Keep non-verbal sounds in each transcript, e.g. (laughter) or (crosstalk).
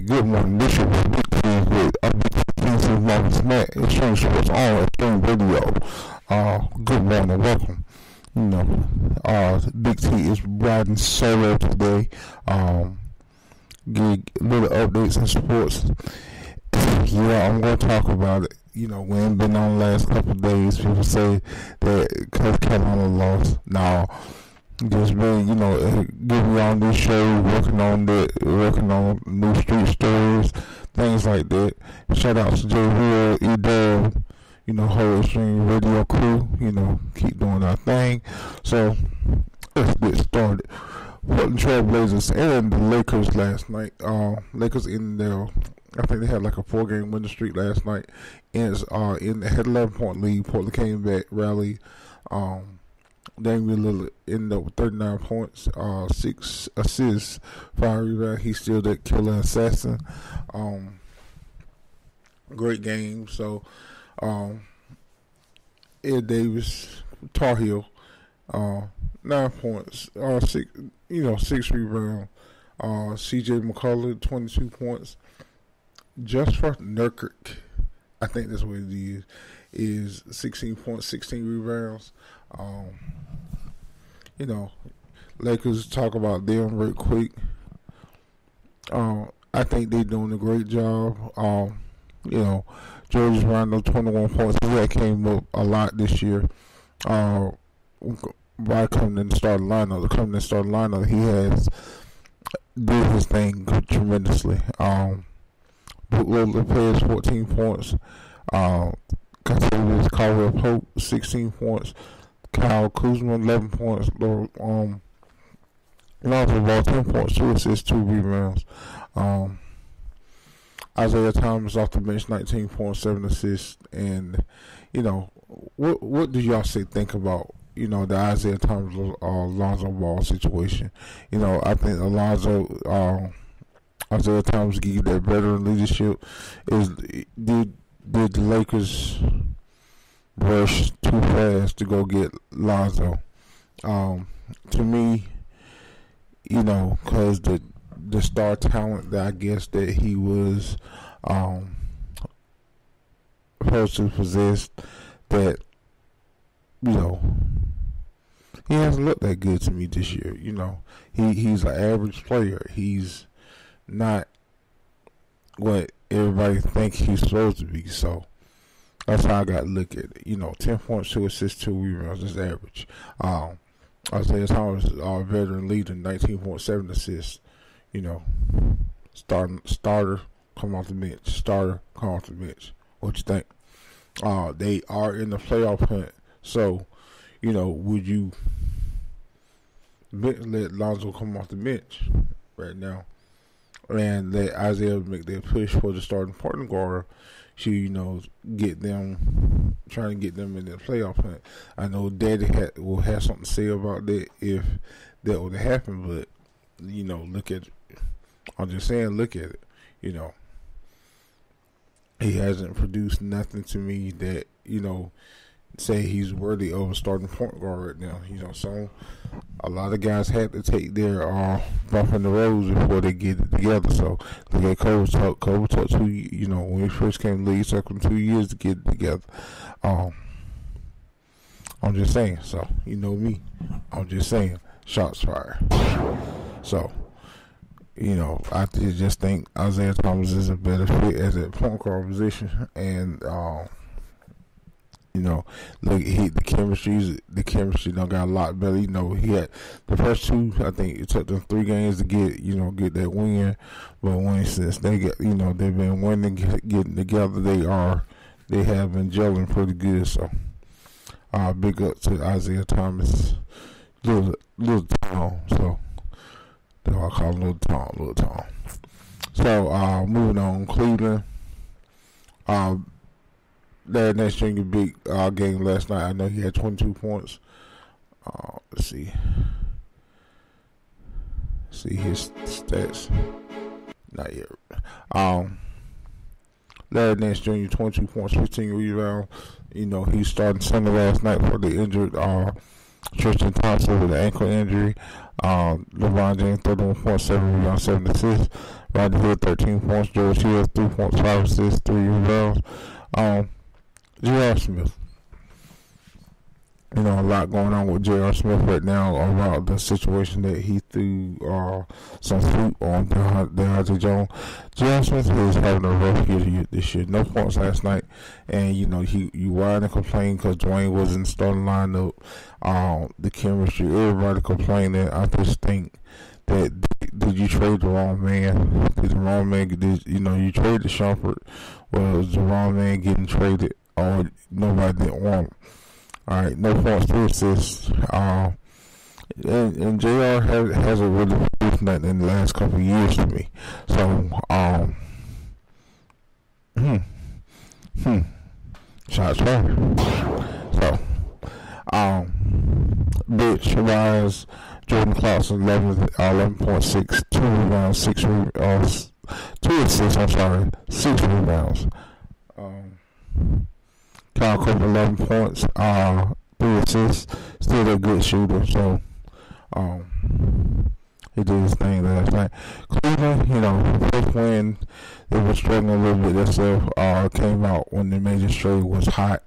Good morning. This is Big T with uh, Big T Marcus Matt, Extreme Sports on Extreme Radio. Uh, good morning, welcome. You know, uh, Big T is riding solo today. Um, give little updates in sports. Yeah, I'm going to talk about it. You know, we ain't been on the last couple days. People say that because Carolina lost. Now, just been, you know, uh, getting on this show, working on the, working on new street stories, things like that. Shout out to Joe Hill, E Dub, you know, whole extreme radio crew, you know, keep doing our thing. So let's get started. Portland Trailblazers and the Lakers last night. Uh, Lakers in their, I think they had like a four game winning streak last night. And it's uh, in the had 11 point lead. Portland came back, rallied. Um, Damian Lillard ended up with 39 points, uh, six assists, five rebounds. He's still that killer assassin. Um, great game. So, um, Ed Davis, Tar Heel, uh, nine points, uh, six, you know, six rebounds. Uh, C.J. McCollum, 22 points. Jusuf Nurkic, I think that's what it is, is 16 points, 16 rebounds. Um, you know, Lakers talk about them real quick. Um, I think they're doing a great job. Um, you know, George Rondo, 21 points. That came up a lot this year. Uh, by coming in the starting lineup, coming in the starting lineup, he has did his thing tremendously. Um, Lopez, 14 points. Uh, Kentavious Caldwell Pope, 16 points. Kyle Kuzma, 11 points. Um, Lonzo Ball, 10 points, 2 assists, 2 rebounds. Um, Isaiah Thomas off the bench, 19 points, 7 assists. And, you know, what what do y'all say think about, you know, the Isaiah Thomas uh, Lonzo Ball situation? You know, I think Alonzo, uh, Isaiah Thomas give that veteran leadership. Is did did the Lakers rush too fast to go get Lonzo. Um, to me, you know, because the the star talent that I guess that he was um, supposed to possess, that you know, he hasn't looked that good to me this year. You know, he he's an average player. He's not what everybody thinks he's supposed to be. So that's how I got to look at it. You know, 10 points, 2 assists, 2 rebounds is average. Um, Isaiah Thomas, our veteran leader, 19.7 assists. You know, starting starter, come off the bench. Starter, come off the bench. What you think? Uh, they are in the playoff hunt. So, you know, would you let Lonzo come off the bench right now and let Isaiah make their push for the starting partner guard? To you know get them trying to get them in the playoff hunt. I know Daddy will have something to say about that if that would happen, but you know, look at. I'm just saying, look at it. You know, he hasn't produced nothing to me that you know say he's worthy of a starting point guard right now. You know, so a lot of guys had to take their uh, bump in the roads before they get it together. So look at Kobe took Kobe took two. You know, when he first came to league, took him two years to get it together. Um, I'm just saying. So you know me. I'm just saying. Shots fired. So you know, I just think Isaiah Thomas is a better fit as a point guard position, and um, you know, look, he the chemistry, the chemistry done got a lot better. You know, he had the first two. I think it took them three games to get, you know, get that win. But when since they get, you know, they've been winning, getting together. They are, they have been gelling pretty good. So, uh, big up to Isaiah Thomas, little little Tom. So, I call him little Tom, little Tom. So, uh, moving on, Cleveland. Uh, that Nance Junior big uh, game last night. I know he had 22 points. Uh, let's see. Let's See his stats. Not yet. Um, Larry Nance Jr. 22 points, 15 rebounds. You know, he started center last night for the injured uh, Tristan Thompson with an ankle injury. Um, LeBron James, 31 points, 7 rebounds, 7 assists. Rodney Hood, 13 points. George Hill, 3 points, 5 assists, 3 rebounds. Um, J.R. Smith you know, a lot going on with J.R. Smith right now about the situation that he threw uh, some fruit on DeAndre Jones. J.R. Smith is having a rough year this year. No points last night, and you know he you whined and complained because Dwyane was in the starting lineup. Um, the chemistry, everybody complaining. I just think that did you trade the wrong man? Did the wrong man? Did you know you traded Shumpert? Was the wrong man getting traded, or nobody didn't want him? All right, no points, three assists. Um, and, and JR has, hasn't really produced nothing in the last couple of years for me. So, um, hmm, hmm, shots fired. So, um, bitch wise, Jordan Clarkson 11, uh, 11.6, two rebounds, six re- uh, two assists. I'm sorry, six rebounds. Um. Kyle Korver, 11 points, uh, three assists. Still a good shooter, so um, he did his thing last night. Cleveland, you know, first win, they were struggling a little bit themselves. Uh, came out when the major trade was hot.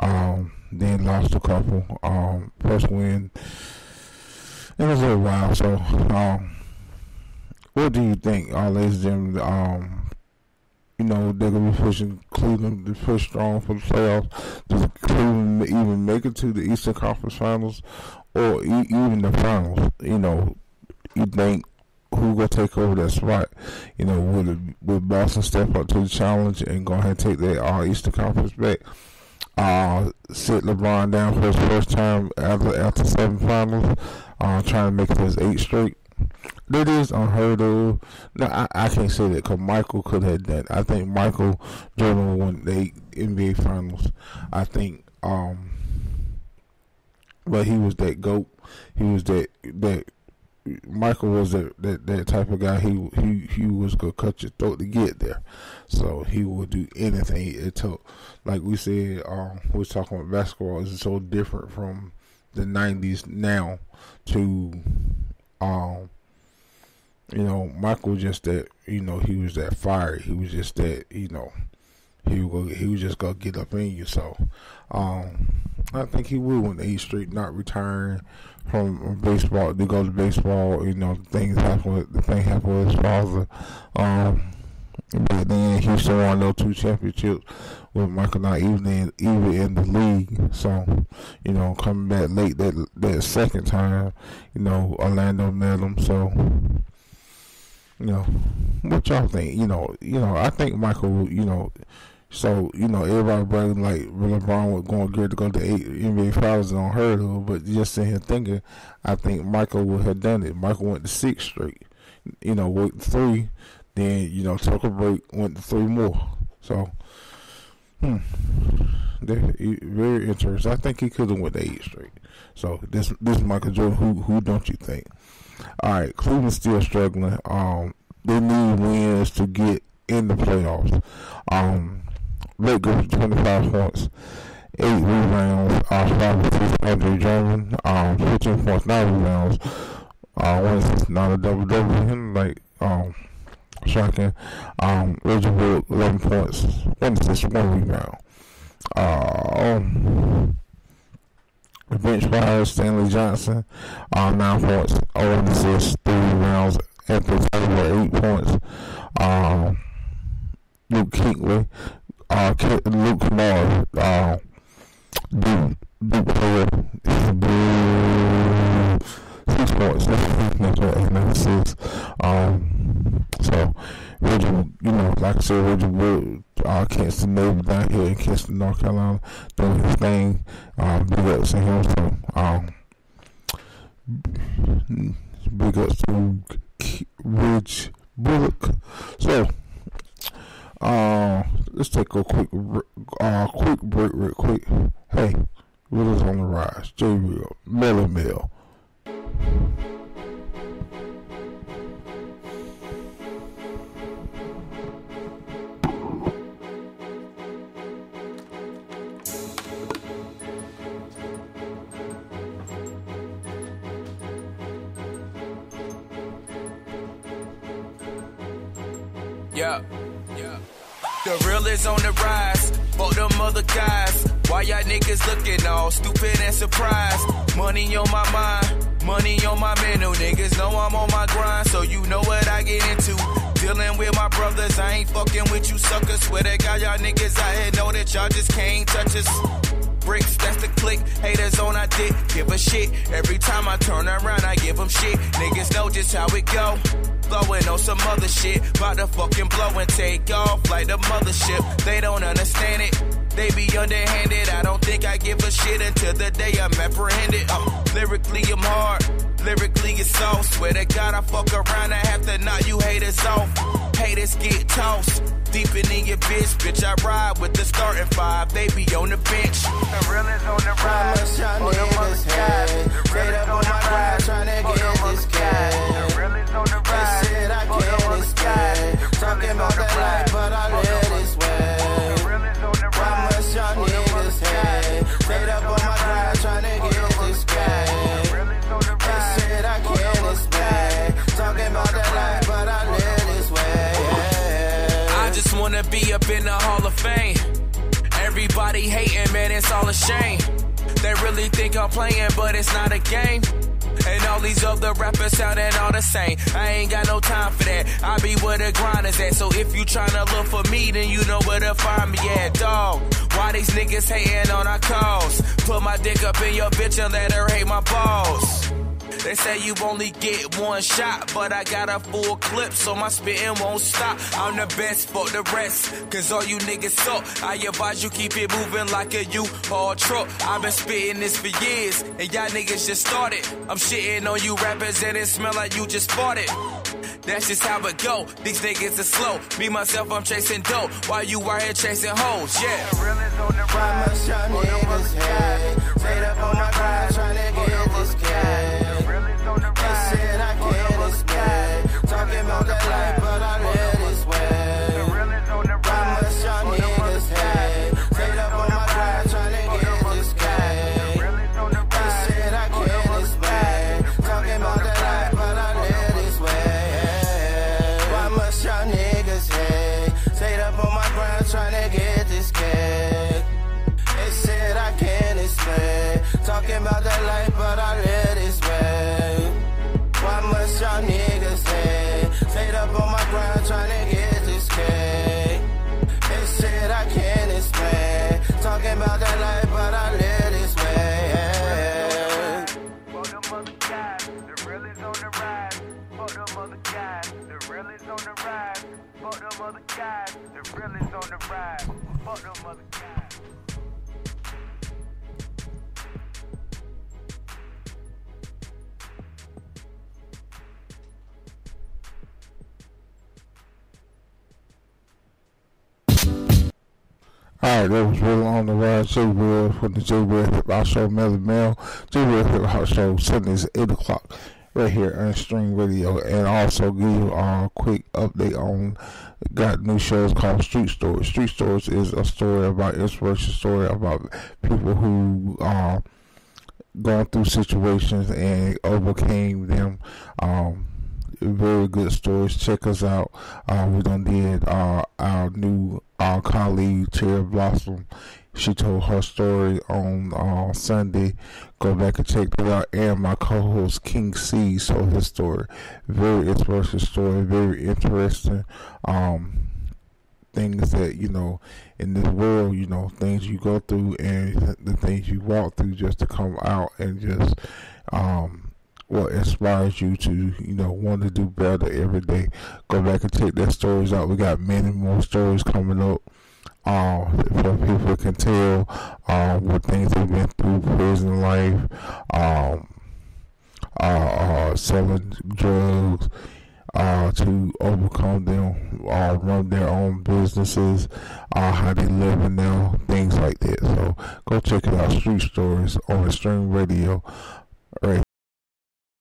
Um, then lost a couple. Um, first win. It was a little while. So, um, what do you think, uh, ladies and gentlemen? Um, you know, they're going to be pushing Cleveland to push strong for the playoffs. Does Cleveland even make it to the Eastern Conference Finals or e- even the finals? You know, you think who to take over that spot? You know, would, would Boston step up to the challenge and go ahead and take that uh, Eastern Conference back? Uh, sit LeBron down for his first time after, after seven finals, uh, trying to make it his eighth straight that is unheard of. No, I, I can't say that because Michael could have done. I think Michael Jordan won the NBA Finals. I think, um, but he was that goat. He was that that. Michael was that, that that type of guy. He he he was gonna cut your throat to get there, so he would do anything it took. Like we said, um, we was talking about basketball is so different from the '90s now to um you know, Michael just that, you know, he was that fire. He was just that, you know, he was he was just gonna get up in you. So, um, I think he will win Eighth Street, not return from baseball to go to baseball. You know, things happen. The thing happened with his father. Um, but then Houston won those two championships with Michael not even in, even in the league. So, you know, coming back late that that second time, you know, Orlando met him. So, you know, what y'all think? You know, you know, I think Michael, you know, so you know, everybody bragging like LeBron was going good to go to eight NBA Finals unheard of, but just sitting here thinking, I think Michael would have done it. Michael went to six straight, you know, with three, then you know took a break, went to three more. So, hmm, very interesting. I think he could have went eight straight. So this this Michael Jordan. Who who don't you think? All right, Cleveland's still struggling. Um, they need wins to get in the playoffs. Um, Blake Griffin, 25 points, 8 rebounds, uh, 5 assists, Andre Drummond, um, 15 points, 9 rebounds, uh, 1 assist, not a double-double, him, like, um, shocking. Um, Reggie Wood, 11 points, 1 assist, 1 rebound. Uh, um, bench wise, Stanley Johnson, uh, nine points, 11 assists, three rebounds, Anthony Taylor, eight points. Um, Luke Kuechly, uh, Luke Kennard, uh, Duke, Duke player, six points, (laughs) and assists. Um, so, Reggie, you know, like I said, Reggie Wood, uh, Kinston Navy down here in Kinston, North Carolina, doing his thing. Um, big ups to him. So, um, big ups to Reggie Bullock. So, uh, let's take a quick, uh, quick break, real quick. Hey, Willow's on the rise. J Real, Mellow Mill. Yeah, yeah. The real is on the rise. Fuck them other guys. Why y'all niggas looking all stupid and surprised? Money on my mind, money on my menu. Niggas know I'm on my grind, so you know what I get into. Dealing with my brothers, I ain't fucking with you suckers. Swear to God, y'all niggas out here know that y'all just can't touch us bricks, that's the click. Haters on our dick, give a shit. Every time I turn around, I give them shit. Niggas know just how it go. Blowing on some other shit. About to fucking blow and take off like the mothership. They don't understand it. They be underhanded. I don't think I give a shit until the day I'm apprehended. Uh, lyrically, I'm hard. Lyrically, it's so. Swear to God, I fuck around. I have to knock you haters off. Haters get tossed. Deep in your bitch, bitch, I ride with the starting five. They be on the bench. The real is on the rise. How much y'all niggas hate? Straight up on my grind, Everybody hating, man, it's all a shame. They really think I'm playing, but it's not a game. And all these other rappers sounding all the same. I ain't got no time for that. I be where the grinders at. So if you tryna look for me, then you know where to find me at, dog. Why these niggas hating on our cause? Put my dick up in your bitch and let her hate my balls. They say you only get one shot, but I got a full clip, so my spitting won't stop. I'm the best for the rest, cause all you niggas suck. I advise you keep it moving like a U-Haul truck. I've been spitting this for years, and y'all niggas just started. I'm shitting on you rappers, and it smell like you just farted. That's just how it go. These niggas are slow. Me myself, I'm chasing dope, while you out here chasing hoes. Yeah. How much y'all niggas hate? Straight up on my grind, tryna get this cash. Alright, that was really on the rise. J Will from the J Will Hip Hop Show, Melly Mel. J Will Hip Hop Show, Sundays, 8 o'clock, right here on Extreme Radio. And also give you a quick update on got new shows called Street Stories. Street Stories is a story about inspiration story about people who uh, going through situations and overcame them. Um, very good stories. Check us out. Uh, we done did uh, our new uh, colleague Cherry Blossom. She told her story on uh, Sunday. Go back and check that out. And my co-host King C told his story. Very inspirational story. Very interesting. Um, things that you know in this world, you know, things you go through and the things you walk through just to come out and just um what inspires you to, you know, want to do better every day. Go back and check their stories out. We got many more stories coming up. Um, for people can tell um, what things they've been through, prison life, um, uh, uh, selling drugs, uh, to overcome them, uh, run their own businesses, uh, how they living now, things like that. So go check it out, Street Stories on Extreme Radio